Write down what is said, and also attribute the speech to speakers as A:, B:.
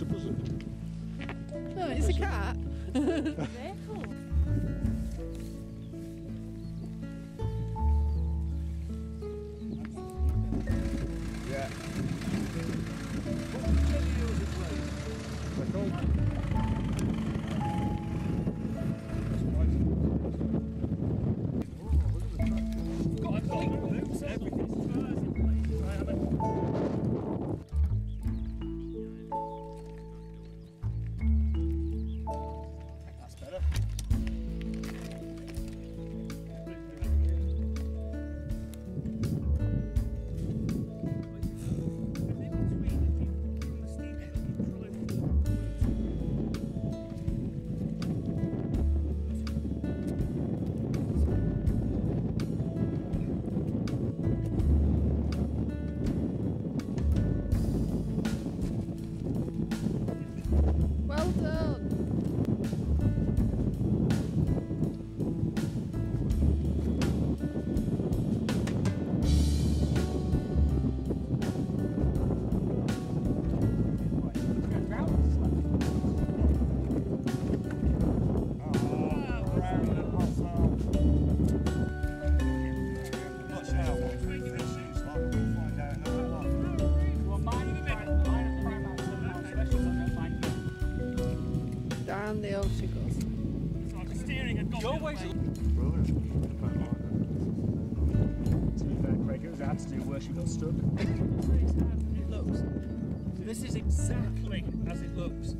A: It's a buzzard.
B: Oh, it's a cat.
C: Very cool.
A: Yeah. They're called.
B: Down the goes.
D: And
E: Your ways
A: Brilliant.
D: To be fair, Craig, it to do where she got stuck. It looks. This is exactly as it looks.